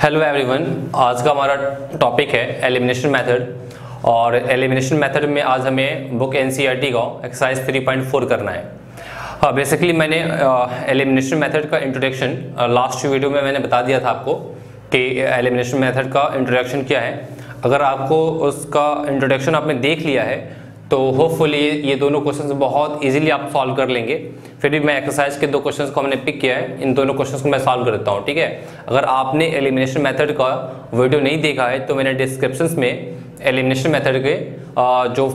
Hello everyone आज का हमारा टॉपिक है एलिमिनेशन मेथड और एलिमिनेशन मेथड में आज हमें बुक एन का एक्सरसाइज 3.4 करना है। बेसिकली मैंने एलिमिनेशन मेथड का इंट्रोडक्शन लास्ट वीडियो में मैंने बता दिया था आपको कि एलिमिनेशन मेथड का इंट्रोडक्शन क्या है। अगर आपको उसका इंट्रोडक्शन आपने देख लिया है तो होपफुली ये दोनों क्वेश्चन बहुत इजीली आप सॉल्व कर लेंगे। फिर भी मैं एक्सरसाइज के दो क्वेश्चन को हमने पिक किया है। इन दोनों क्वेश्चन को मैं सॉल्व कर देता हूँ, ठीक है? अगर आपने एलिमिनेशन मेथड का वीडियो नहीं देखा है तो मैंने डिस्क्रिप्शन में एलिमिनेशन मेथड के जो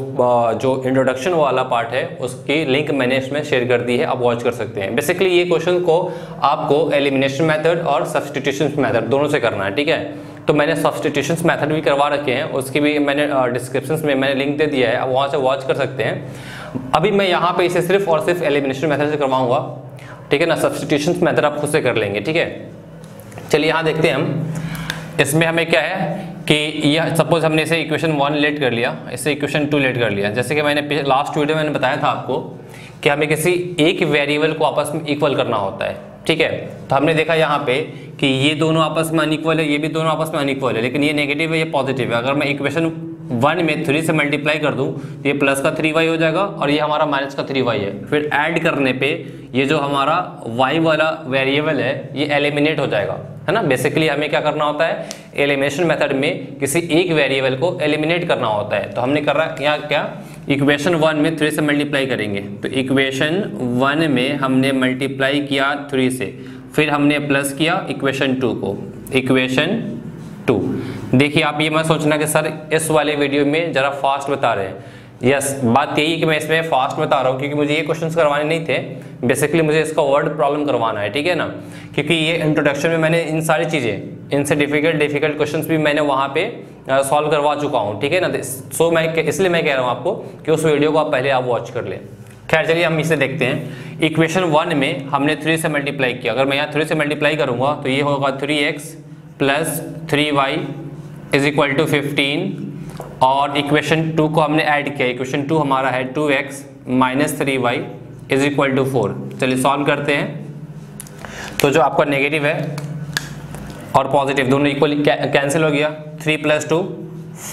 जो इंट्रोडक्शन वाला पार्ट है, उसकी लिंक मैंने इसमें शेयर कर दी है, आप वॉच कर सकते हैं। बेसिकली ये क्वेश्चन को आपको एलिमिनेशन मेथड और सब्सटीट्यूशन मेथड दोनों से करना है, ठीक है? तो मैंने सब्सटीट्यूशन मैथड भी करवा रखे हैं, उसकी भी मैंने डिस्क्रिप्शन में मैंने लिंक दे दिया है, आप वहाँ से वॉच कर सकते हैं। अभी मैं यहाँ पे इसे सिर्फ़ और सिर्फ़ एलिमिनेशन मेथड से करवाऊँगा। ठीक है ना? सब्सटीट्यूशन मेथड आप खुद से कर लेंगे, ठीक है? चलिए यहाँ देखते हैं हम। इसमें हमें क्या है कि यह सपोज़ हमने इसे इक्वेशन वन लेट कर लिया, इसे इक्वेशन टू लेट कर लिया। जैसे कि मैंने लास्ट वीडियो में मैंने बताया था आपको कि हमें किसी एक वेरिएबल को आपस में इक्वल करना होता है, ठीक है? तो हमने देखा यहाँ पे कि ये दोनों आपस में अनइक्वल है, ये भी दोनों आपस में अनइक्वल है, लेकिन ये नेगेटिव है, ये पॉजिटिव है। अगर मैं इक्वेशन वन में थ्री से मल्टीप्लाई कर दूँ तो ये प्लस का थ्री वाई हो जाएगा और ये हमारा माइनस का थ्री वाई है। फिर ऐड करने पे ये जो हमारा वाई वाला वेरिएबल है, ये एलिमिनेट हो जाएगा, है ना? बेसिकली हमें क्या करना होता है? एलिमिनेशन मेथड में किसी एक वेरिएबल को एलिमिनेट करना होता है। तो हमने कर रहा क्या? क्या इक्वेशन वन में थ्री से मल्टीप्लाई करेंगे। तो इक्वेशन वन में हमने मल्टीप्लाई किया थ्री से। फिर हमने प्लस किया इक्वेशन टू को। Equation two. देखिए आप ये मत सोचना कि सर इस वाले वीडियो में ज़रा फास्ट बता रहे हैं। यस yes, बात यही कि मैं इसमें फास्ट बता रहा हूँ क्योंकि मुझे ये क्वेश्चंस करवाने नहीं थे। बेसिकली मुझे इसका वर्ड प्रॉब्लम करवाना है ठीक है ना? क्योंकि ये इंट्रोडक्शन में मैंने इन सारी चीज़ें इनसे डिफ़िकल्ट डिफ़िकल्ट क्वेश्चंस भी मैंने वहाँ पे सॉल्व करवा चुका हूँ ठीक है ना? सो मैं इसलिए मैं कह रहा हूँ आपको कि उस वीडियो को आप पहले आप वॉच कर लें। खैर, चलिए हम इसे देखते हैं। इक्वेशन वन में हमने थ्री से मल्टीप्लाई किया। अगर मैं यहाँ थ्री से मल्टीप्लाई करूँगा तो ये होगा three x plus three y is equal to fifteen और इक्वेशन टू को हमने ऐड किया। इक्वेशन टू हमारा है two x minus three y is equal to four चलिए सॉल्व करते हैं। तो जो आपका नेगेटिव है और पॉजिटिव दोनों इक्वल कैंसिल हो गया। Three plus two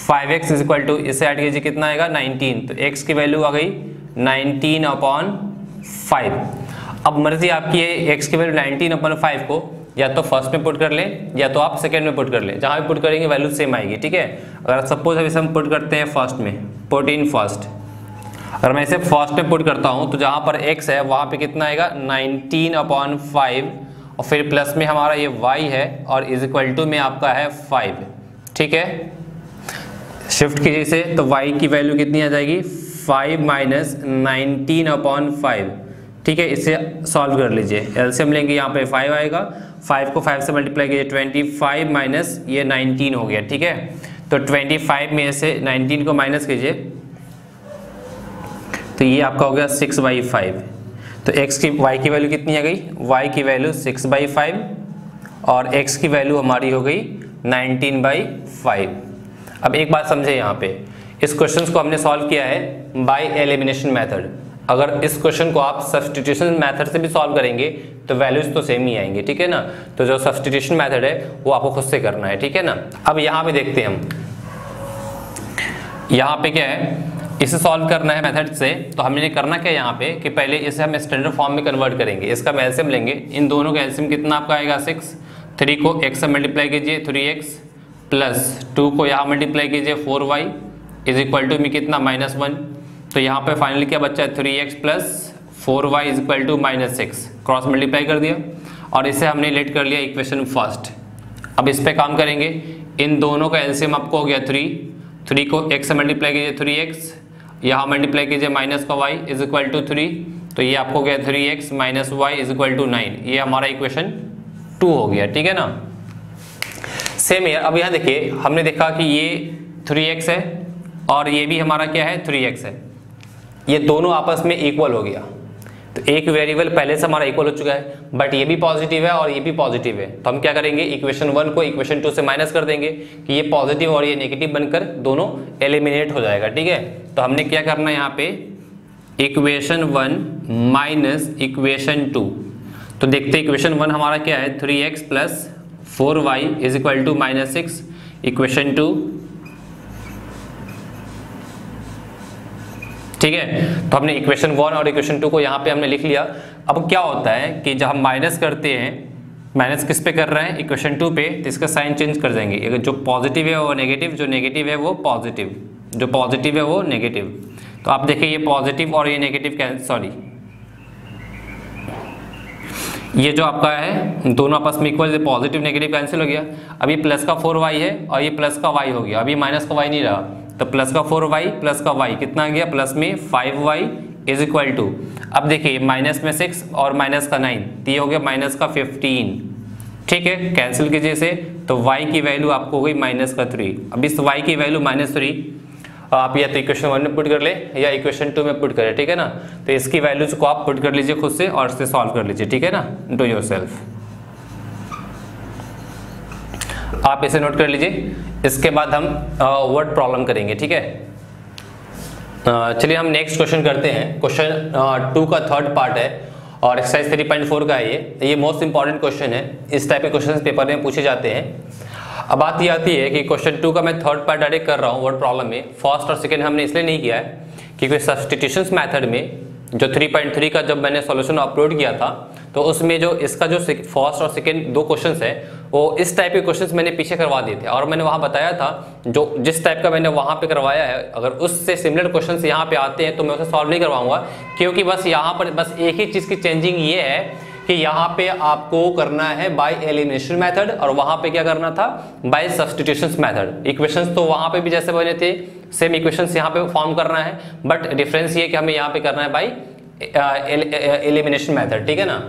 five x is equal to इसे ऐड कीजिए, कितना आएगा? नाइनटीन तो एक्स की वैल्यू आ गई। Nineteen upon five. अब मर्ज़ी आपकी है एक्स की वैल्यू नाइनटीन अपॉन फाइव को या तो फ़र्स्ट में पुट कर लें, या तो आप सेकेंड में पुट कर लें। जहाँ भी पुट करेंगे वैल्यू सेम आएगी, ठीक है? अगर सपोज़ अभी हम पुट करते हैं फ़र्स्ट में पुट इन फ़र्स्ट अगर मैं इसे फ़र्स्ट में पुट करता हूँ तो जहाँ पर एक्स है, वहाँ पे कितना आएगा? Nineteen upon five. और फिर प्लस में हमारा ये वाई है, और इज़ इक्वल टू में आपका है 5 ठीक है? शिफ्ट कीजिए इसे तो वाई की वैल्यू कितनी आ जाएगी? 5 माइनस नाइनटीन अपॉन फाइव ठीक है, इसे सॉल्व कर लीजिए। एलसीएम लेंगे, यहाँ पे फाइव आएगा। फाइव को फाइव से मल्टीप्लाई कीजिए 25 माइनस ये 19 हो गया, ठीक है? तो 25 में से 19 को माइनस कीजिए। तो ये आपका हो गया सिक्स बाई फाइव तो x की, y की वैल्यू कितनी आ गई? Y की वैल्यू सिक्स बाई फाइव और x की वैल्यू हमारी हो गई 19 बाई फाइव अब एक बात समझे यहाँ पे। इस क्वेश्चन को हमने सॉल्व किया है बाय एलिमिनेशन मेथड अगर इस क्वेश्चन को आप सब्सटीट्यूशन मेथड से भी सॉल्व करेंगे तो वैल्यूज़ तो सेम ही आएँगे, ठीक है ना? तो जो सब्सटीट्यूशन मेथड है, वो आपको खुद से करना है, ठीक है ना? अब यहाँ पे देखते हैं हम। यहाँ पे क्या है? इसे सॉल्व करना है मेथड से तो हमने करना क्या यहाँ पे? कि पहले इसे हम स्टैंडर्ड फॉर्म में कन्वर्ट करेंगे। इसका एल्सियम लेंगे। इन दोनों का एल्सियम कितना आपका आएगा? सिक्स थ्री को एक्स से मल्टीप्लाई कीजिए थ्री एक्स प्लस टू को यहाँ मल्टीप्लाई कीजिए four y is equal to में कितना? Minus one. तो यहाँ पे फाइनली क्या बच्चा है? Three x plus four y is equal to minus six. Cross multiply कर दिया। और इसे हमने लेट कर लिया इक्वेशन फ़र्स्ट। अब इस पर काम करेंगे। इन दोनों का एल्सियम आपको हो गया थ्री। थ्री को एक्स से मल्टीप्लाई कीजिए थ्री एक्स। यहाँ मल्टीप्लाई कीजिए माइनस का y is equal to three. तो ये आपको गया three x minus y is equal to nine. ये हमारा इक्वेशन टू हो गया। ठीक है ना? सेम है। अब यहाँ देखिए, हमने देखा कि ये थ्री एक्स है। और ये भी हमारा क्या है? थ्री एक्स है। ये दोनों आपस में इक्वल हो गया। तो एक वेरिएबल पहले से हमारा इक्वल हो चुका है बट ये भी पॉजिटिव है और ये भी पॉजिटिव है। तो हम क्या करेंगे? इक्वेशन वन को इक्वेशन टू से माइनस कर देंगे कि ये पॉजिटिव और ये नेगेटिव बनकर दोनों एलिमिनेट हो जाएगा, ठीक है? तो हमने क्या करना है यहाँ पे? Equation one minus equation two तो देखते इक्वेशन वन हमारा क्या है? Three x plus four y is equal to minus six equation two ठीक है? तो हमने इक्वेशन वन और इक्वेशन टू को यहाँ पे हमने लिख लिया। अब क्या होता है कि जब हम माइनस करते हैं माइनस किस पे कर रहे हैं? इक्वेशन टू पे तो इसका साइन चेंज कर देंगे। जो पॉजिटिव है वो नेगेटिव जो नेगेटिव है वो पॉजिटिव जो पॉजिटिव है वो नेगेटिव तो आप देखिए ये पॉजिटिव और ये नेगेटिव सॉरी ये जो आपका है, दोनों आपस में इक्वल पॉजिटिव नेगेटिव कैंसिल हो गया। अभी प्लस का फोर वाई है और ये प्लस का वाई हो गया। अभी माइनस का वाई नहीं रहा। तो प्लस का फोर वाई प्लस का वाई कितना गया? प्लस में five y is equal to अब देखिए माइनस में सिक्स और माइनस का नाइन तो ये हो गया माइनस का फिफ्टीन ठीक है? कैंसिल कीजिए इसे तो y की वैल्यू आपको हो गई माइनस का थ्री अब इस y की वैल्यू माइनस थ्री आप या तो इक्वेशन वन में पुट कर ले, या इक्वेशन टू में पुट करें, ठीक है ना? तो इसकी वैल्यूज़ को आप पुट कर लीजिए खुद से और इससे सॉल्व कर लीजिए, ठीक है ना? डू योर सेल्फ आप इसे नोट कर लीजिए। इसके बाद हम वर्ड प्रॉब्लम करेंगे, ठीक है? चलिए हम नेक्स्ट क्वेश्चन करते हैं। क्वेश्चन टू का थर्ड पार्ट है और एक्सरसाइज थ्री पॉइंट फोर का है ये। ये मोस्ट इंपॉर्टेंट क्वेश्चन है। इस टाइप के क्वेश्चन पेपर में पूछे जाते हैं। अब बात ये आती है कि क्वेश्चन टू का मैं थर्ड पार्ट डायरेक्ट कर रहा हूँ वर्ड प्रॉब्लम में। फ़र्स्ट और सेकेंड हमने इसलिए नहीं किया है क्योंकि सब्सटीट्यूशन मैथड में जो 3.3 का जब मैंने सॉल्यूशन अपलोड किया था तो उसमें जो इसका जो फ़र्स्ट और सेकेंड दो क्वेश्चंस है वो इस टाइप के क्वेश्चंस मैंने पीछे करवा दिए थे। और मैंने वहाँ बताया था, जो जिस टाइप का मैंने वहाँ पे करवाया है, अगर उससे सिमिलर क्वेश्चंस यहाँ पे आते हैं तो मैं उसे सॉल्व नहीं करवाऊँगा, क्योंकि बस यहाँ पर, बस एक ही चीज़ की चेंजिंग ये है कि यहाँ पे आपको करना है बाय एलिमिनेशन मेथड और वहाँ पे क्या करना था? बाय सब्सटीट्यूशन मेथड इक्वेशंस तो वहाँ पे भी जैसे बने थे सेम इक्वेशंस यहाँ पे फॉर्म करना है बट डिफरेंस ये कि हमें यहाँ पे करना है बाई एलिमिनेशन मेथड ठीक है ना?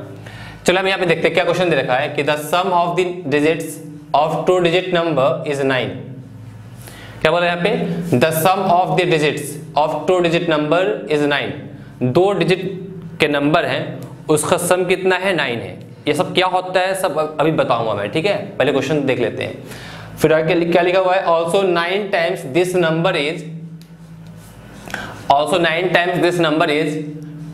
चलो हम यहाँ पे देखते हैं, क्या क्वेश्चन दे रखा है कि the sum of the digits of two digit number is nine क्या बोला यहाँ पे? The sum of the digits of two digit number is nine दो डिजिट के नंबर हैं, उसका सम कितना है? नाइन है. ये सब क्या होता है? सब अभी बताऊँगा मैं, ठीक है? पहले क्वेश्चन देख लेते हैं। फिर आगे क्या लिखा हुआ है? Also nine times this number is also nine times this number is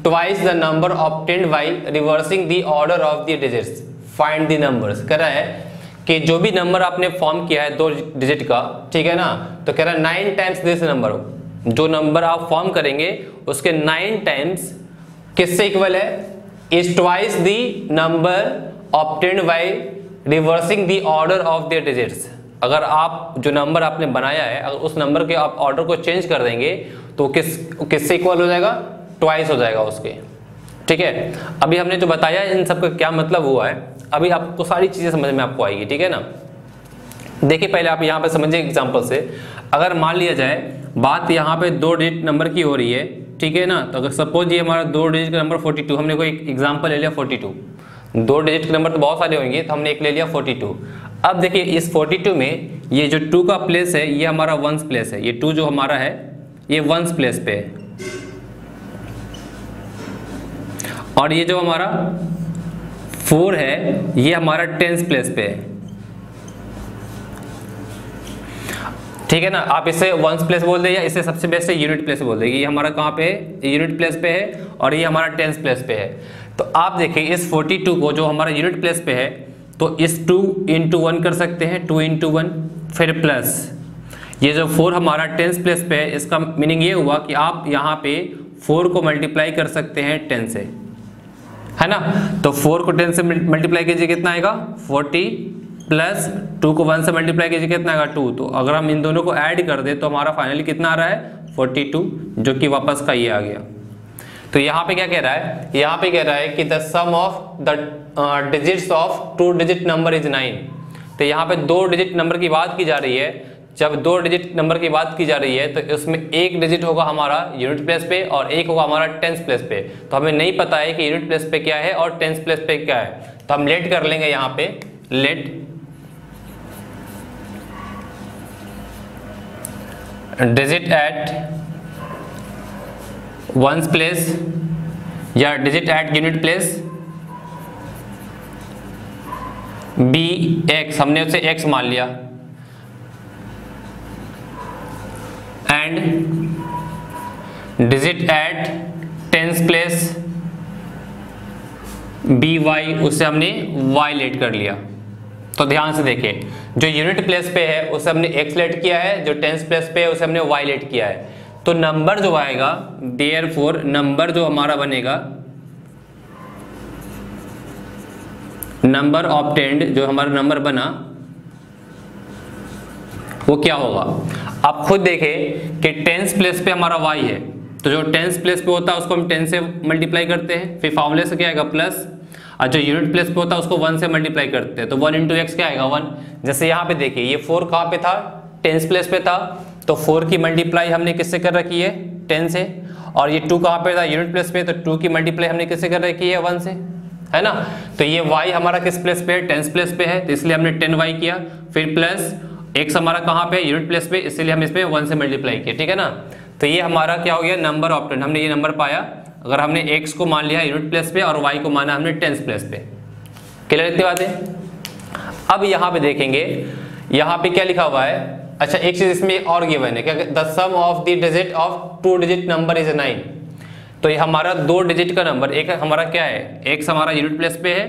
twice the number obtained while reversing the order of the digits. Find the numbers. कह रहा है कि जो भी नंबर आपने फॉर्म किया है दो डिजिट का, ठीक है ना? तो कह रहा है नाइन टाइम्स दिस नंबर जो नंबर आप फॉर्म करेंगे, उसके नाइन टाइम्स किससे इक्वल है? Is twice the number obtained by reversing the order of the digits अगर आप जो नंबर आपने बनाया है, अगर उस नंबर के आप ऑर्डर को चेंज कर देंगे तो किस, किससे इक्वल हो जाएगा? ट्वाइस हो जाएगा उसके। ठीक है? अभी हमने जो बताया, इन सब का क्या मतलब हुआ है, अभी आपको सारी चीज़ें समझ में आपको आएगी, ठीक है ना? देखिए, पहले आप यहाँ पे समझिए एग्ज़ाम्पल से। अगर मान लिया जाए, बात यहाँ पे दो डिजिट नंबर की हो रही है, ठीक है ना? तो अगर सपोज़ ये हमारा दो डिजिट का नंबर 42 हमने कोई एग्ज़ाम्पल ले लिया 42 दो डिजिट के नंबर तो बहुत सारे होंगे तो हमने एक ले लिया 42 अब देखिए, इस 42 में ये जो टू का प्लेस है, ये हमारा वंस प्लेस है। ये टू जो हमारा है, ये वंस प्लेस पे है। और ये जो हमारा फोर है, ये हमारा टेंस प्लेस पे है। ठीक है ना? आप इसे वंस प्लेस बोल दे या इसे सबसे बेस्ट है यूनिट प्लेस बोल दे। ये हमारा कहाँ पे है? यूनिट प्लेस पे है और ये हमारा टेंस प्लेस पे है। तो आप देखिए इस 42 को जो हमारा यूनिट प्लेस पे है तो इस 2 इंटू वन कर सकते हैं। 2 इंटू वन फिर प्लस ये जो 4 हमारा टेंस प्लेस पे है, इसका मीनिंग ये हुआ कि आप यहाँ पे 4 को मल्टीप्लाई कर सकते हैं 10 से। है ना? तो फोर को टेन से मल्टीप्लाई कीजिए कितना आएगा? फोर्टी प्लस टू को वन से मल्टीप्लाई कीजिए कितना आएगा? टू तो अगर हम इन दोनों को ऐड कर दे तो हमारा फाइनली कितना आ रहा है? फोर्टी टू जो कि वापस का ये आ गया। तो यहाँ पे क्या कह रहा है? यहाँ पे कह रहा है कि the sum of the digits of two digit number is nine तो यहाँ पे दो डिजिट नंबर की बात की जा रही है जब दो डिजिट नंबर की बात की जा रही है तो इसमें एक डिजिट होगा हमारा यूनिट प्लेस पे और एक होगा हमारा टेंस प्लेस पे। तो हमें नहीं पता है कि यूनिट प्लेस पे क्या है और टेंस प्लेस पे क्या है। तो हम लेट कर लेंगे यहाँ पे let digit at ones place या digit at unit place be x हमने उसे एक्स मान लिया। And digit at tens place be y उससे हमने वाई लेट कर लिया। तो ध्यान से देखिए, जो यूनिट प्लेस पे है, उसे हमने एक्स लेट किया है, जो टेंस प्लेस पे है, उसे हमने वाई लेट किया है। तो नंबर जो आएगा देयर फोर नंबर जो हमारा बनेगा नंबर ऑप्टेंड जो हमारा नंबर बना, वो क्या होगा? आप खुद देखें कि टेंस प्लेस पे हमारा वाई है। तो जो टेंस प्लेस पे होता है, उसको हम टेन से मल्टीप्लाई करते हैं। फिर फॉर्मूले से क्या आएगा? प्लस और जो यूनिट प्लेस पे होता है, उसको वन से मल्टीप्लाई करते हैं। तो वन इंटू एक्स क्या आएगा? वन जैसे यहाँ पे देखिए, ये फोर कहाँ पे था? टेंस प्लेस पे था। तो फोर की मल्टीप्लाई हमने किससे कर रखी है? टेन से। और ये टू कहाँ पे था? यूनिट प्लेस पे। तो टू की मल्टीप्लाई हमने किससे कर रखी है? वन से। है ना? तो ये y हमारा किस प्लेस पे है? टेंस प्लेस पे है। तो इसलिए हमने टेन वाई किया। फिर प्लस एक्स हमारा कहाँ पे? यूनिट प्लेस पे, इसलिए हम इसमें वन से मल्टीप्लाई किया ठीक है ना? तो ये हमारा क्या हो गया? नंबर ऑफ़ टेन हमने ये नंबर पाया। अगर हमने एक्स को मान लिया यूनिट प्लेस पे और वाई को माना हमने टेंस प्लेस पे। क्लियर इतनी बातें? अब यहाँ पे देखेंगे, यहाँ पे क्या लिखा हुआ है? अच्छा एक चीज़ इसमें और गिवन है क्या the sum of the digit of two digit number is nine तो ये हमारा दो डिजिट का नंबर एक हमारा क्या है? एक्स हमारा यूनिट प्लेस पे है,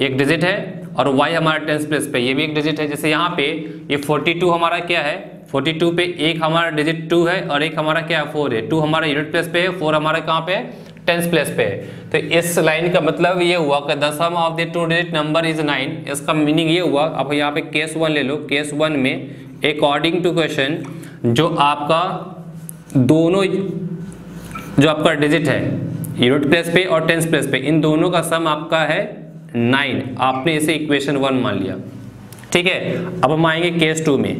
एक डिजिट है और वाई हमारा टेंस प्लेस पे, ये भी एक डिजिट है। जैसे यहाँ पे, ये 42 हमारा क्या है? 42 पे एक हमारा डिजिट टू है और एक हमारा क्या है? फोर है। टू हमारा यूनिट प्लेस पे है फोर हमारा कहाँ पे है? टेंस प्लेस पे है। तो इस लाइन का मतलब ये हुआ कि the sum of the two digit number is nine इसका मीनिंग ये हुआ, आप यहाँ पे केस वन ले लो। केस वन में अकॉर्डिंग टू क्वेश्चन जो आपका दोनों, जो आपका डिजिट है यूनिट प्लेस पे और टेंस प्लेस पे, इन दोनों का सम आपका है नाइन। आपने इसे इक्वेशन वन मान लिया। ठीक है? अब हम आएँगे केस टू में।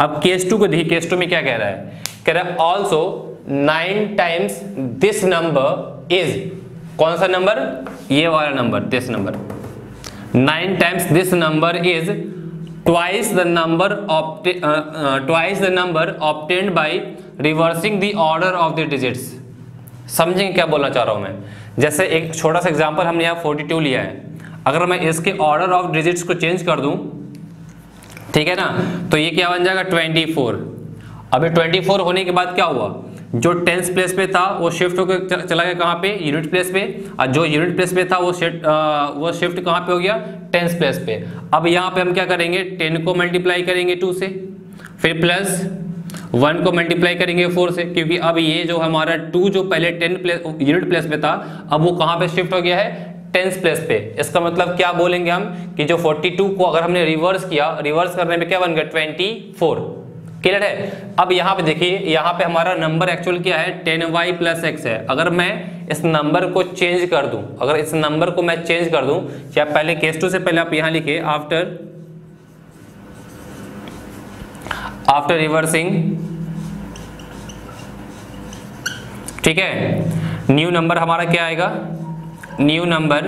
अब केस टू को देखिए। केस टू में क्या कह रहा है? कह रहा है also nine times this number is कौन सा नंबर ये वाला number this number nine times this number is twice the number twice the number obtained by reversing the order of the digits समझेंगे क्या बोलना चाह रहा हूँ मैं? जैसे एक छोटा सा एग्जांपल हमने यहाँ 42 लिया है। अगर मैं इसके ऑर्डर ऑफ़ डिजिट्स को चेंज कर दूँ, ठीक है ना? तो ये क्या बन जाएगा? 24 अभी 24 होने के बाद क्या हुआ? जो टेंस प्लेस पे था, वो शिफ्ट होकर चला गया कहाँ पे? यूनिट प्लेस पे। और जो यूनिट प्लेस पे था, वो शिफ्ट वो शिफ्ट कहाँ पे हो गया? टेंस प्लेस पे। अब यहाँ पे हम क्या करेंगे? टेन को मल्टीप्लाई करेंगे टू से, फिर प्लस वन को मल्टीप्लाई करेंगे फोर से। क्योंकि अब ये जो हमारा टू जो पहले टेन प्लेस यूनिट प्लेस पे था, अब वो कहाँ पे शिफ्ट हो गया है? टेंस प्लेस पे। इसका मतलब क्या बोलेंगे हम? कि जो 42 को अगर हमने रिवर्स किया रिवर्स करने में क्या बन गया? 24 क्लियर है? अब यहाँ पे देखिए, यहाँ पे हमारा नंबर एक्चुअल क्या है? टेन वाई प्लस एक्स है। अगर मैं इस नंबर को चेंज कर दूँ, अगर इस नंबर को मैं चेंज कर दूँ, या पहले केस टू से पहले आप यहाँ लिखिए आफ्टर आफ्टर रिवर्सिंग ठीक है? न्यू नंबर हमारा क्या आएगा? न्यू नंबर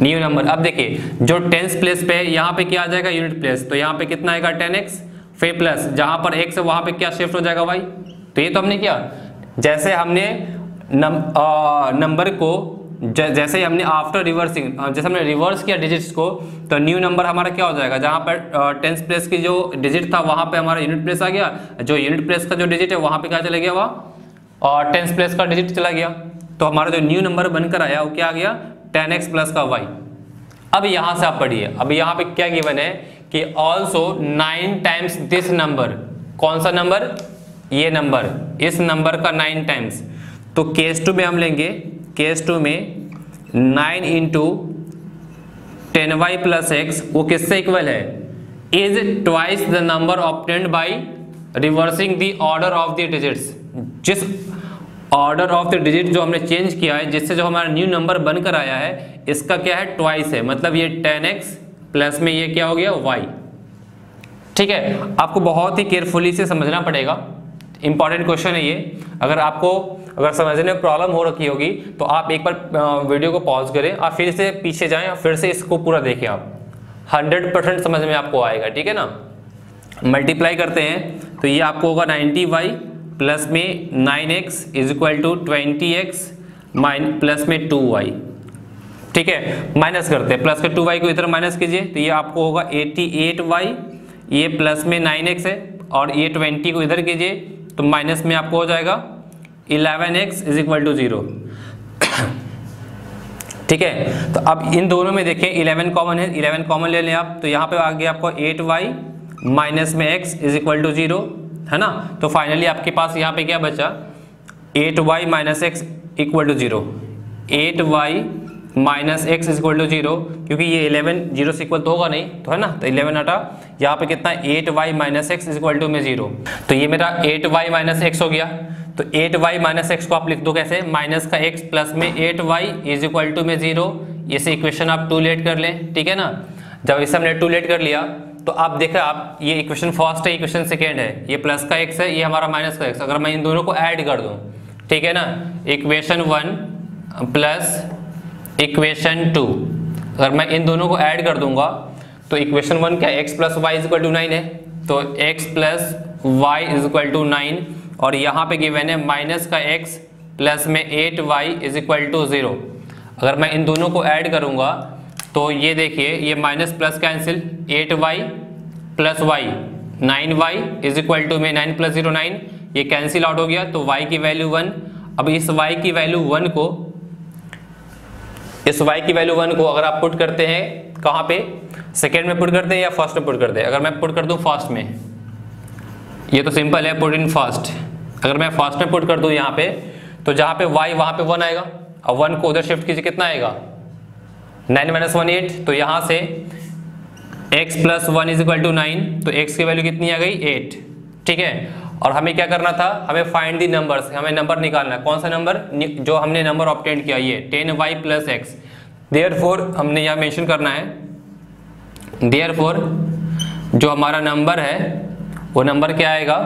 न्यू नंबर अब देखिए, जो टेंस प्लेस पे है यहाँ पे क्या आ जाएगा? यूनिट प्लेस तो यहाँ पे कितना आएगा? टेन एक्स फिर प्लस जहाँ पर एक्स है वहाँ पे क्या शिफ्ट हो जाएगा वाई तो ये तो हमने किया। जैसे हमने नंबर को जैसे हमने आफ्टर रिवर्सिंग जैसे हमने रिवर्स किया डिजिट्स को तो न्यू नंबर हमारा क्या हो जाएगा? जहाँ पर टेंस प्लेस की जो डिजिट था, वहाँ पे हमारा यूनिट प्लेस आ गया। जो यूनिट प्लेस का जो डिजिट है, वहाँ पे क्या चला गया? वहाँ और टेंस प्लेस का डिजिट चला गया। तो हमारा जो न्यू नंबर बनकर आया, वो क्या आ गया? टेन एक्स प्लस का वाई अब यहाँ से आप पढ़िए। अब यहाँ पे क्या गिवन है? कि also nine times this number कौन सा नंबर ये नंबर इस नंबर का नाइन टाइम्स तो केस टू में हम लेंगे। केस टू में nine into ten y plus x वो किससे इक्वल है? Is twice the number obtained by reversing the order of the digits जिस ऑर्डर ऑफ़ द डिजिट जो हमने चेंज किया है, जिससे जो हमारा न्यू नंबर बनकर आया है, इसका क्या है? ट्वाइस है। मतलब ये टेन एक्स प्लस में ये क्या हो गया? वाई ठीक है? आपको बहुत ही केयरफुली से समझना पड़ेगा। इंपॉर्टेंट क्वेश्चन है ये। अगर आपको, अगर समझने में प्रॉब्लम हो रखी होगी तो आप एक बार वीडियो को पॉज करें आप फिर से पीछे जाएँ और फिर से इसको पूरा देखें आप। 100 परसेंट समझ में आपको आएगा। ठीक है ना? मल्टीप्लाई करते हैं। तो ये आपको होगा 90 वाई प्लस में 9x x is equal to twenty x minus plus में 2y वाई। ठीक है? माइनस करते हैं। प्लस के 2y को इधर माइनस कीजिए तो ये आपको होगा 88y ये प्लस में 9x है और ये 20 को इधर कीजिए तो माइनस में आपको हो जाएगा eleven x is equal to zero. ठीक है? तो अब इन दोनों में देखिए 11 कॉमन है 11 कॉमन ले लें आप तो यहाँ पे आ गया आपको एट वाई माइनस में x is equal to zero. है ना? तो फाइनली आपके पास यहाँ पे क्या बचा? 8y y minus x equal to zero eight y minus x equal to zero क्योंकि ये 11 ज़ीरो से इक्वल तो होगा नहीं तो है ना? तो 11 हटा यहाँ पे कितना? 8y y minus x equal to में ज़ीरो तो ये मेरा 8y वाई माइनस एक्स हो गया। तो 8y वाई माइनस एक्स को आप लिख दो कैसे? माइनस का x प्लस में eight y is equal to में ज़ीरो इसे इक्वेशन आप टू लेट कर लें, ठीक है ना? जब इसे हमने टू लेट कर लिया तो आप देखें, आप, ये इक्वेशन फ़र्स्ट है इक्वेशन सेकेंड है। ये प्लस का एक्स है, ये हमारा माइनस का एक्स अगर मैं इन दोनों को ऐड कर दूँ, ठीक है ना? Equation one plus equation two अगर मैं इन दोनों को ऐड कर दूँगा तो इक्वेशन वन क्या x plus y is equal to nine है। तो x plus y is equal to nine और यहाँ पे गिवन है माइनस का एक्स प्लस में eight y is equal to zero अगर मैं इन दोनों को ऐड करूँगा तो ये देखिए, ये minus plus cancel eight y plus y nine y is equal to में नाइन प्लस ज़ीरो नाइन ये कैंसिल आउट हो गया तो वाई की वैल्यू वन अब इस वाई की वैल्यू वन को, इस y की वैल्यू वन को अगर आप पुट करते हैं, कहाँ पे? सेकेंड में पुट करते हैं या फ़र्स्ट में पुट करते हैं? अगर मैं पुट कर दूँ फ़र्स्ट में। ये तो सिंपल है पुट इन फ़र्स्ट अगर मैं फ़र्स्ट में पुट कर दूँ यहाँ पे तो जहाँ पे y, वहाँ पे वन आएगा। और वन को उधर शिफ्ट कीजिए, कितना आएगा? नाइन माइनस वन एट तो यहाँ से x plus one is equal to nine तो x की वैल्यू कितनी आ गई? एट ठीक है? और हमें क्या करना था? हमें फाइंड दी नंबर्स हमें नंबर निकालना कौन सा नंबर जो हमने नंबर ऑप्टेंड किया, ये ten y plus x there four हमने यहाँ मेंशन करना है। देयर फोर जो हमारा नंबर है, वो नंबर क्या आएगा?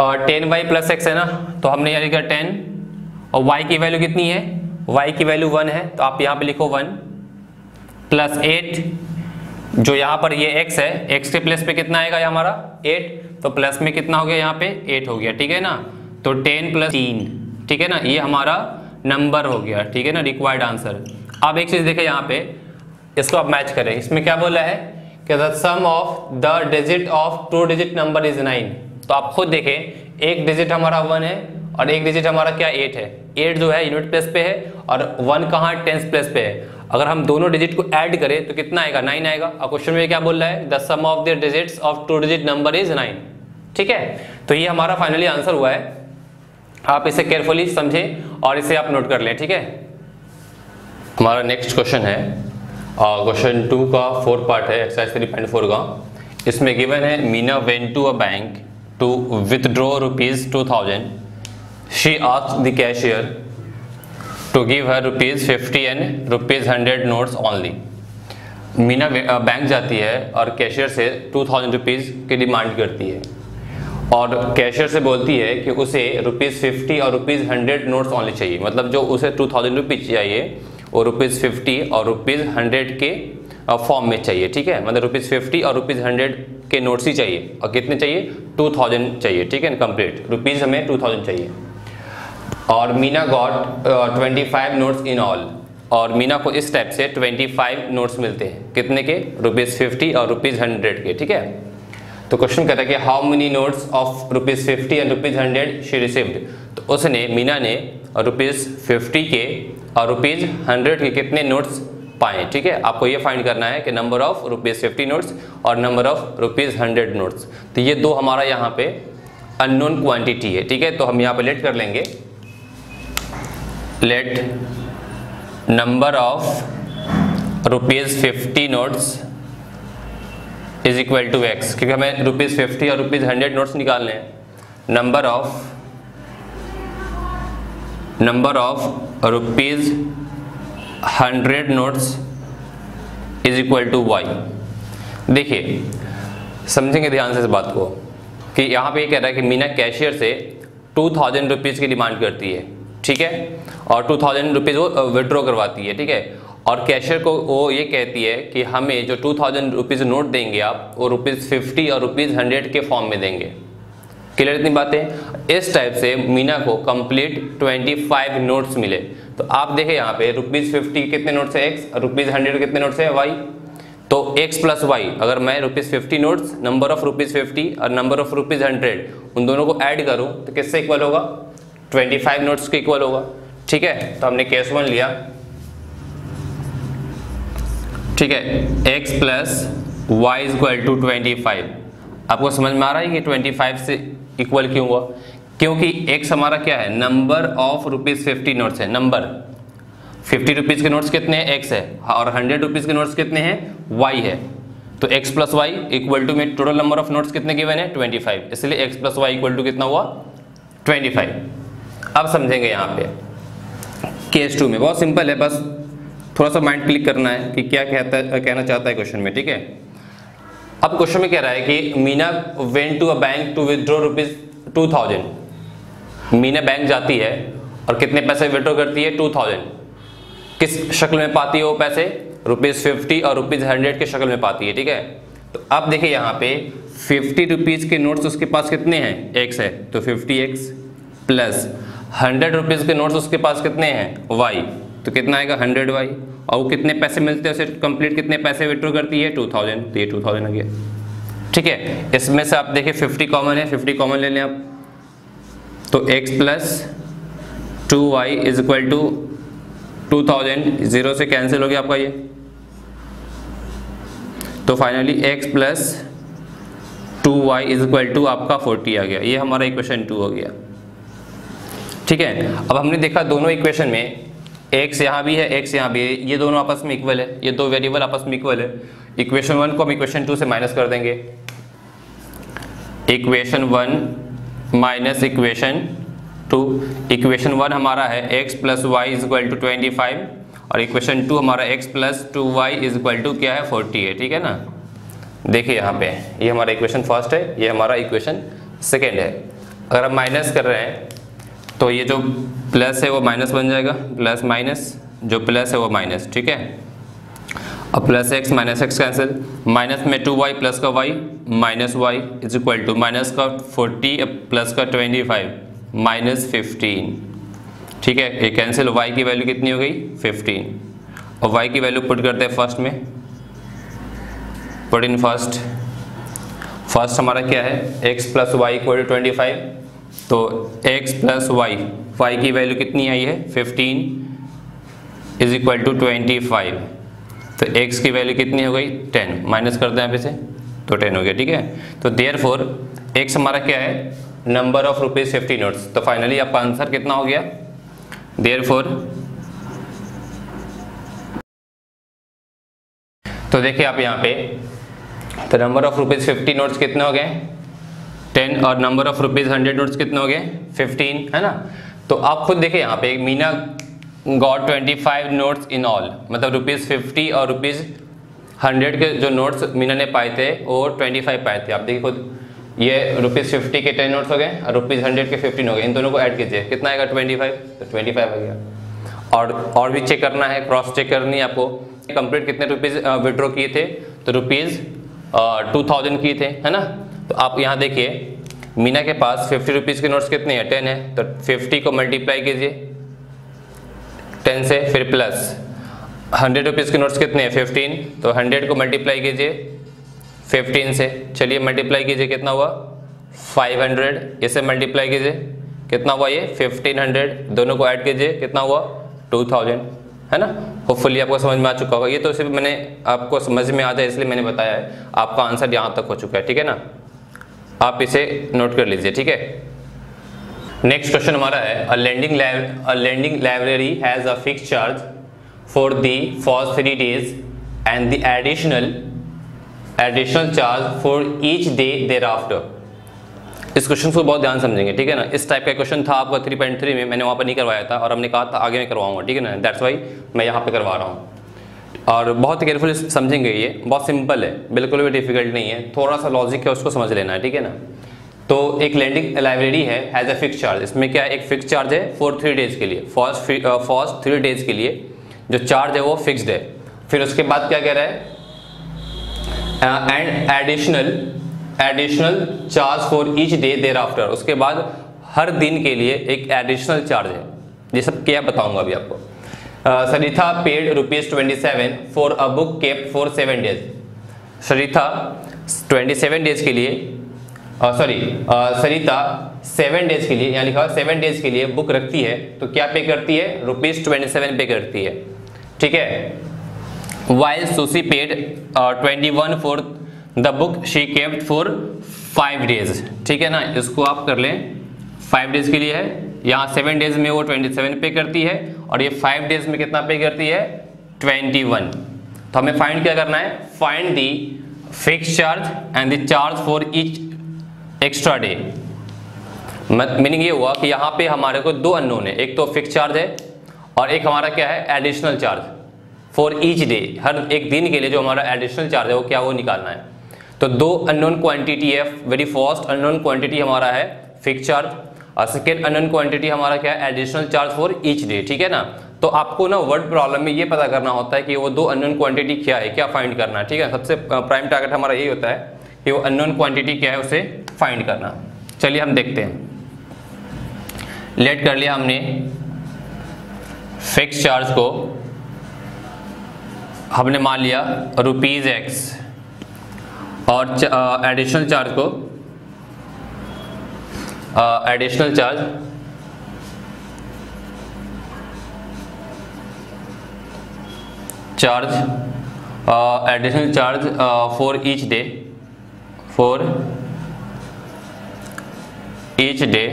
और टेन वाई प्लस एक्स है ना? तो हमने यहाँ लिखा टेन और वाई की वैल्यू कितनी है? वाई की वैल्यू वन है तो आप यहाँ पे लिखो वन प्लस एट जो यहाँ पर ये x है, x के प्लस पे कितना आएगा हमारा? 8 तो प्लस में कितना हो गया यहाँ पे? 8 हो गया, ठीक है ना? तो 10 प्लस तीन, ठीक है ना? ये हमारा नंबर हो गया, ठीक है ना? रिक्वायर्ड आंसर अब एक चीज़ देखें यहाँ पे, इसको आप मैच करें। इसमें क्या बोला है? कि the sum of the digit of two digit number is nine तो आप खुद देखें, एक डिजिट हमारा वन है और एक डिजिट हमारा क्या एट है? एट जो है यूनिट प्लेस पे है और वन कहाँ टेंस प्लेस पे है। अगर हम दोनों डिजिट को ऐड करें तो कितना आएगा? नाइन आएगा। और क्वेश्चन में क्या बोल रहा है? The sum of the digits of two digit number is nine ठीक है? तो ये हमारा फाइनली आंसर हुआ है। आप इसे केयरफुली समझें और इसे आप नोट कर लें, ठीक है? हमारा नेक्स्ट क्वेश्चन है। क्वेश्चन टू का फोर पार्ट है एक्सरसाइज थ्री पॉइंट फोर का। इसमें गिवन है, Meena went to a bank to withdraw rupees two thousand she ask the cashier to give her rupees fifty and rupees hundred notes only Meena bank जाती है और cashier से two thousand rupees की demand करती है। और cashier से बोलती है कि उसे रुपीज़ फिफ्टी और रुपीज़ हंड्रेड नोट्स ओनली चाहिए। मतलब जो उसे टू थाउज़ेंड रुपीज़ चाहिए, वो रुपीज़ फिफ्टी और रुपीज़ हंड्रेड के फॉर्म में चाहिए, ठीक है? मतलब रुपीज़ फिफ्टी और रुपीज़ हंड्रेड के नोट्स ही चाहिए। और कितने चाहिए? टू थाउज़ेंड चाहिए, ठीक है? कंप्लीट रुपीज़ हमें टू थाउज़ेंड चाहिए। और Meena got twenty five notes in all और मीना को इस टाइप से 25 नोट्स मिलते हैं। कितने के? रुपीज़ फिफ्टी और रुपीज़ हंड्रेड के, ठीक है? तो क्वेश्चन कहता है कि how many notes of rupees fifty and rupees hundred she received तो उसने, मीना ने रुपीज़ फिफ्टी के और रुपीज़ हंड्रेड के कितने नोट्स पाए, ठीक है? आपको ये फाइंड करना है कि number of rupees fifty notes और number of rupees hundred notes तो ये दो हमारा यहाँ पे अननोन क्वांटिटी है, ठीक है? तो हम यहाँ पे लेट कर लेंगे। Let number of rupees fifty notes is equal to X क्योंकि हमें रुपीज़ फिफ्टी और रुपीज़ हंड्रेड नोट्स निकालने हैं। Number of number of rupees hundred notes is equal to Y देखिए, समझेंगे ध्यान से इस बात को कि यहाँ पे ये कह रहा है कि मीना कैशियर से टू थाउज़ेंड रुपीज़ की डिमांड करती है। ठीक है? और टू थाउज़ेंड रुपीज़ वो विड्रॉ करवाती है, ठीक है? और कैशियर को वो ये कहती है कि हमें जो टू थाउज़ेंड रुपीज़ नोट देंगे आप, वो रुपीज़ फिफ्टी और रुपीज़ हंड्रेड के फॉर्म में देंगे। क्लियर इतनी बातें? इस टाइप से मीना को कंप्लीट 25 नोट्स मिले। तो आप देखें यहाँ पे रुपीज़ फिफ्टी कितने नोट्स है? एक्स रुपीज़ हंड्रेड कितने नोट्स है? वाई तो एक्स प्लस वाई अगर मैं rupees fifty notes number of rupees fifty और नंबर ऑफ़ रुपीज़ हंड्रेड उन दोनों को ऐड करूँ तो किससे इक्वल होगा? 25 नोट्स के इक्वल होगा। ठीक है? तो हमने केस वन लिया। ठीक है? X plus Y equal to twenty five आपको समझ में आ रहा है कि ट्वेंटी फाइव से इक्वल क्यों हुआ? क्योंकि x हमारा क्या है? Number of rupees fifty notes है। नंबर फिफ्टी रुपीज़ के नोट्स कितने हैं? X है। और हंड्रेड रुपीज़ के नोट्स कितने हैं? Y है। तो x plus Y equal to में टोटल नंबर ऑफ़ नोट्स कितने गिवन है? 25 इसलिए X plus Y equal to कितना हुआ? 25 अब समझेंगे यहाँ पे। केस टू में, बहुत सिंपल है, बस थोड़ा सा माइंड क्लिक करना है कि क्या कहता है कहना चाहता है क्वेश्चन में, ठीक है? अब क्वेश्चन में कह रहा है कि Meena went to a bank to withdraw rupees two thousand Meena bank जाती है और कितने पैसे विड्रॉ करती है? टू थाउज़ेंड किस शक्ल में पाती है वो पैसे? रुपीज़ फिफ्टी और रुपीज़ हंड्रेड के शक्ल में पाती है, ठीक है? तो अब देखिए यहाँ पे फिफ्टी रुपीज़ के नोट्स उसके पास कितने हैं? एक्स है तो fifty X plus hundred rupees के नोट्स उसके पास कितने हैं? वाई तो कितना आएगा? हंड्रेड वाई और वो कितने पैसे मिलते हैं? उसे कंप्लीट कितने पैसे विड्रॉ करती है? टू थाउज़ेंड तो ये टू थाउज़ेंड आ गया ठीक है? इसमें से आप देखिए फिफ्टी कॉमन है। फिफ्टी कॉमन ले लें आप। तो X plus two Y is equal to two thousand zero से कैंसिल हो गया आपका ये। तो finally x plus two Y is equal to आपका फोर्टी आ गया। ये हमारा इक्वेशन टू हो गया। ठीक है? अब हमने देखा दोनों इक्वेशन में x यहाँ भी है x यहाँ भी है। ये दोनों आपस में इक्वल है। ये दो वेरिएबल आपस में इक्वल है। इक्वेशन वन को हम इक्वेशन टू से माइनस कर देंगे। Equation one minus equation two equation one हमारा है X plus Y is equal to twenty five और इक्वेशन टू हमारा X plus two Y is equal to क्या है? फोर्टी है। ठीक है ना? देखिए यहाँ पे। ये हमारा इक्वेशन फ़र्स्ट है। ये हमारा इक्वेशन सेकेंड है। अगर हम माइनस कर रहे हैं तो ये जो प्लस है वो माइनस बन जाएगा। प्लस माइनस, जो प्लस है वो माइनस, ठीक है? अब plus X minus X cancel. Minus में टू वाई प्लस का Y, minus Y is equal to minus का फोर्टी, प्लस का ट्वेंटी फाइव, माइनस फिफ्टीन, ठीक है? ये कैंसिल। वाई की वैल्यू कितनी हो गई? 15 और वाई की वैल्यू पुट करते हैं फ़र्स्ट में। Put in first. फ़र्स्ट हमारा क्या है? X plus Y equal to twenty तो x प्लस वाई वाई की वैल्यू कितनी आई है? 15 इज़ इक्वल टू ट्वेंटी तो x की वैल्यू कितनी हो गई? 10 माइनस कर दें आप इसे तो 10 हो गया, ठीक है? तो देयर फोर एक्स हमारा क्या है? Number of rupees fifty notes तो फाइनली आपका आंसर कितना हो गया? देयरफॉर तो देखिए आप यहाँ पे तो number of rupees fifty notes कितने हो गए? टेन और number of rupees hundred notes कितने हो गए? फिफ्टीन, है ना? तो आप खुद देखिए, यहाँ पे Meena got twenty five notes in all मतलब रुपीज़ फिफ्टी और रुपीज़ हंड्रेड के जो नोट्स मीना ने पाए थे, वो ट्वेंटी फाइव पाए थे। आप देखिए खुद, ये रुपीज़ फिफ्टी के टेन नोट्स हो गए और रुपीज़ हंड्रेड के फिफ्टीन हो गए। इन दोनों को ऐड कीजिए। कितना आएगा ट्वेंटी फाइव तो ट्वेंटी फाइव आ गया। और और भी चेक करना है क्रॉस चेक करनी है आपको। कंप्लीट कितने रुपीज़ विड्रॉ किए थे? तो रुपीज़ टू थाउज़ेंड किए थे, है ना? तो आप यहाँ देखिए, मीना के पास फिफ्टी रुपीज़ के नोट्स कितने हैं? टेन है। तो फिफ्टी को मल्टीप्लाई कीजिए। टेन से फिर प्लस हंड्रेड रुपीज़ के नोट्स कितने हैं? फिफ्टीन तो हंड्रेड को मल्टीप्लाई कीजिए। 15 से। चलिए मल्टीप्लाई कीजिए, कितना हुआ? 500 इसे मल्टीप्लाई कीजिए। कितना हुआ ये? 1500 दोनों को ऐड कीजिए। कितना हुआ? 2000 है ना? होपफुली आपको समझ में आ चुका होगा। ये तो सिर्फ़ मैंने आपको समझ में आ जाए, इसलिए मैंने बताया है। आपका आंसर यहाँ तक हो चुका है। ठीक है ना? आप इसे नोट कर लीजिए, ठीक है? नेक्स्ट क्वेश्चन हमारा है a lending a lending library has a fix charge for the for three days and the additional additional charge for each day thereafter इस क्वेश्चन को बहुत ध्यान समझेंगे, ठीक है ना? इस टाइप का क्वेश्चन था आपका 3.3 में, मैंने वहाँ पर नहीं करवाया था और हमने कहा था आगे मैं करवाऊँगा, ठीक है ना? दैट्स वाई मैं यहाँ पे करवा रहा हूँ। और बहुत केयरफुल समझेंगे ये। बहुत सिंपल है, बिल्कुल भी डिफ़िकल्ट नहीं है। थोड़ा सा लॉजिक है, उसको समझ लेना है, ठीक है ना? तो एक लैंडिंग लाइब्रेरी है एज ए फिक्स चार्ज इसमें क्या एक फिक्स चार्ज है फॉर थ्री डेज़ के लिए। फ़र्स्ट फ़र्स्ट थ्री डेज़ के लिए जो चार्ज है वो फिक्स्ड है। फिर उसके बाद क्या कह रहा है? And additional additional charge for each day thereafter उसके बाद हर दिन के लिए एक एडिशनल चार्ज है। ये सब क्या बताऊँगा अभी आपको? Saritha paid rupees twenty seven for a book kept for seven days Sarita twenty seven days के लिए सॉरी सरिता सेवन डेज़ के लिए यहाँ लिखा सेवन डेज़ के लिए बुक रखती है तो क्या पे करती है? रुपीज़ ट्वेंटी सेवन पे करती है। ठीक है? While Susie paid uh, 21 for the book she kept for five days ठीक है ना? इसको आप कर लें। फाइव डेज़ के लिए है। यहाँ सेवन डेज़ में वो ट्वेंटी सेवन पे करती है। और ये फाइव डेज़ में कितना पे करती है? ट्वेंटी वन तो हमें फाइंड क्या करना है? Find the fix charge and the charge for each extra day meaning ये हुआ कि यहाँ पे हमारे को दो अननोन है। एक तो फिक्स चार्ज है और एक हमारा क्या है? Additional charge for each day हर एक दिन के लिए जो हमारा एडिशनल चार्ज है, वो क्या वो निकालना है। तो दो अननोन क्वांटिटी है वेरी फ़र्स्ट अननोन क्वांटिटी हमारा है फिक्स चार्ज और सेकेंड अननोन क्वांटिटी हमारा क्या है? Additional charge for each day ठीक है ना? तो आपको ना वर्ड प्रॉब्लम में ये पता करना होता है कि वो दो अननोन क्वांटिटी क्या है, क्या फाइंड करना ठीक है? सबसे प्राइम टारगेट हमारा यही होता है कि वो अननोन क्वांटिटी क्या है, उसे फाइंड करना। चलिए हम देखते हैं। लेट कर लिया हमने। फिक्स चार्ज को हमने मान लिया रुपीज़ एक्स और एडिशनल चार्ज को additional charge charge additional charge for each day for each day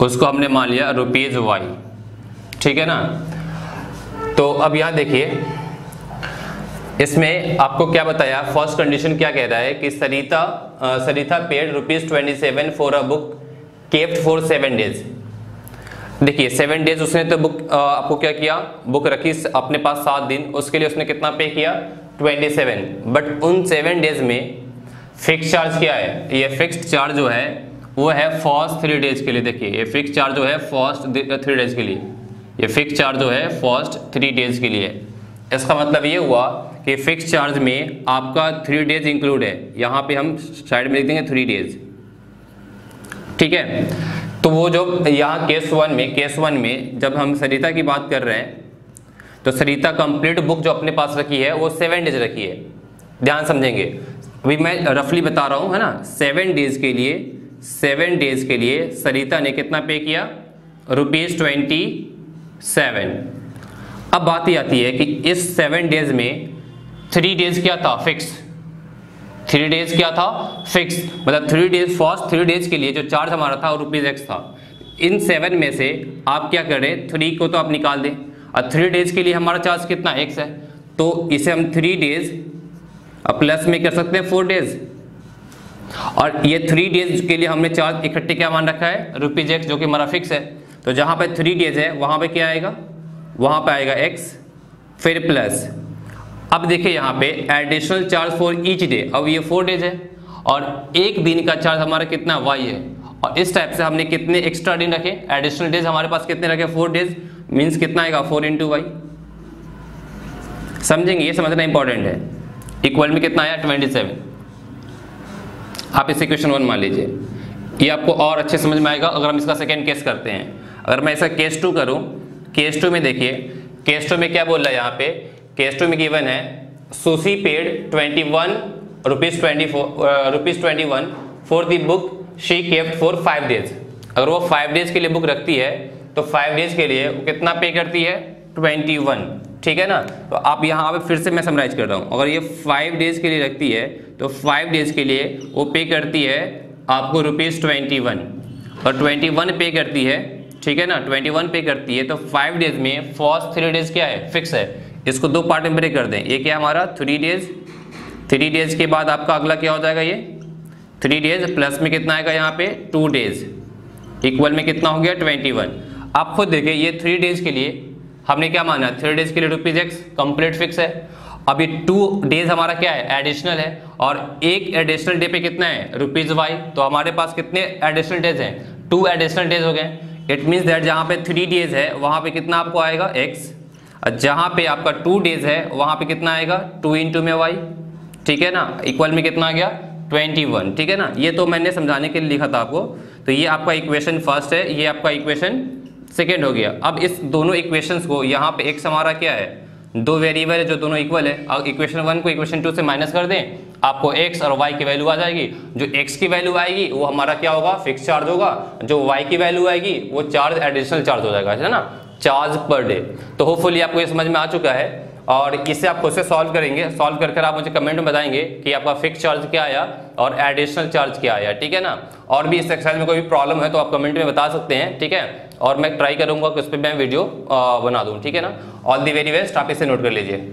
उसको हमने मान लिया रुपीज़ वाई ठीक है ना? तो अब यहाँ देखिए इसमें आपको क्या बताया? फ़र्स्ट कंडीशन क्या कह रहा है कि Sarita Sarita paid rupees twenty seven for a book kept for seven days देखिए सेवन डेज़ उसने तो बुक आपको क्या किया? बुक रखी अपने पास सात दिन। उसके लिए उसने कितना पे किया? ट्वेंटी सेवन बट उन सेवन डेज़ में फिक्स चार्ज क्या है? ये फिक्स्ड चार्ज जो है, वो है फ़र्स्ट थ्री डेज़ के लिए। देखिए, ये फिक्स चार्ज जो है फ़र्स्ट थ्री डेज़ के लिए। ये फिक्स चार्ज जो है फ़र्स्ट थ्री डेज़ के लिए। इसका मतलब ये हुआ कि फिक्स चार्ज में आपका थ्री डेज़ इंक्लूड है। यहाँ पे हम साइड में लिख देंगे थ्री डेज़ ठीक है? तो वो जो यहाँ केस वन में केस वन में जब हम सरिता की बात कर रहे हैं तो सरिता कंप्लीट बुक जो अपने पास रखी है, वो सेवन डेज़ रखी है। ध्यान समझेंगे। अभी मैं रफली बता रहा हूँ, है ना? सेवन डेज़ के लिए सेवन डेज़ के लिए सरिता ने कितना पे किया? रुपीज़ ट्वेंटी सेवन अब बात ये आती है कि इस सेवन डेज़ में थ्री डेज़ क्या था फिक्स थ्री डेज़ क्या था फिक्स मतलब three days first three days के लिए जो चार्ज हमारा था वो रुपीज़ एक्स था। इन सेवन में से आप क्या करें थ्री को तो आप निकाल दें। और थ्री डेज़ के लिए हमारा चार्ज कितना एक्स है? तो इसे हम थ्री डेज़ प्लस में कर सकते हैं फोर डेज़ और ये थ्री डेज़ के लिए हमने चार्ज इकट्ठे क्या मान रखा है? रुपीज़ एक्स जो कि हमारा फिक्स है। तो जहाँ पे थ्री डेज़ है, वहाँ पे क्या आएगा? वहाँ पे आएगा एक्स फिर प्लस अब देखिए यहाँ पे additional charge for each day अब ये फोर डेज़ है और एक दिन का चार्ज हमारा कितना? वाई है। और इस टाइप से हमने कितने एक्स्ट्रा दिन रखे? एडिशनल डेज़ हमारे पास कितने रखे? फोर डेज़ मीन्स कितना आएगा? फोर इंटू वाई समझेंगे? ये समझना इंपॉर्टेंट है। इक्वल में कितना आया? ट्वेंटी सेवन आप इसे क्वेश्चन वन मान लीजिए। ये आपको और अच्छे समझ में आएगा। अगर हम इसका सेकेंड केस करते हैं। अगर मैं इसका केस टू करूँ केस टू में देखिए। केस टू में क्या बोल रहा है यहाँ पे? केस टू में गिवन है, Susie paid twenty one rupees twenty four rupees twenty one for the book she kept for five days अगर वो फाइव डेज़ के लिए बुक रखती है तो फाइव डेज़ के लिए वो कितना पे करती है? ट्वेंटी वन ठीक है ना? तो आप यहाँ पे फिर से मैं समराइज कर रहा हूँ। अगर ये फाइव डेज़ के लिए रखती है तो फाइव डेज़ के लिए वो पे करती है आपको रुपीज़ ट्वेंटी वन और ट्वेंटी वन पे करती है ठीक है ना? ट्वेंटी वन पे करती है तो फाइव डेज़ में फ़र्स्ट थ्री डेज़ क्या है? फिक्स है। इसको दो पार्ट में ब्रेक कर दें। ये क्या हमारा? थ्री डेज़ थ्री डेज़ के बाद आपका अगला क्या हो जाएगा ये? थ्री डेज़ प्लस में कितना आएगा यहाँ पे? टू डेज़ इक्वल में कितना हो गया? ट्वेंटी वन आप खुद देखिए ये थ्री डेज़ के लिए हमने क्या माना? थ्री डेज़ के लिए रुपीज़ एक्स कंप्लीट फिक्स है। अभी टू डेज़ हमारा क्या है? एडिशनल है। और एक एडिशनल डे पे कितना है? रुपीज़ वाई तो हमारे पास कितने एडिशनल डेज़ हैं? टू एडिशनल डेज़ हो गए। इट मीन्स दैट जहाँ पे थ्री डेज़ है, वहाँ पे कितना आपको आएगा? एक्स जहाँ पे आपका टू डेज़ है, वहाँ पे कितना आएगा? टू इंटू में वाई ठीक है ना? इक्वल में कितना आ गया? ट्वेंटी वन ठीक है ना? ये तो मैंने समझाने के लिए लिखा था आपको। तो ये आपका इक्वेशन फ़र्स्ट है, ये आपका इक्वेशन सेकेंड हो गया। अब इस दोनों इक्वेशन को यहाँ पे एक हमारा क्या है? दो वेरिएबल है जो दोनों इक्वल है। अब इक्वेशन वन को इक्वेशन टू से माइनस कर दें, आपको एक्स और वाई की वैल्यू आ जाएगी। जो एक्स की वैल्यू आएगी, वो हमारा क्या होगा? फिक्स चार्ज होगा। जो वाई की वैल्यू आएगी, वो चार्ज एडिशनल चार्ज हो जाएगा, है ना? चार्ज पर डे तो होपफुली आपको ये समझ में आ चुका है और इसे आप खुद से सॉल्व करेंगे। सॉल्व कर कर आप मुझे कमेंट में बताएँगे कि आपका फिक्स चार्ज क्या आया और एडिशनल चार्ज क्या आया, ठीक है ना? और भी इस एक्सरसाइज में कोई भी प्रॉब्लम है तो आप कमेंट में बता सकते हैं, ठीक है? और मैं ट्राई करूँगा कि उस पर मैं वीडियो बना दूँ, ठीक है ना? ऑल दी वेरी बेस्ट आप इसे नोट कर लीजिए।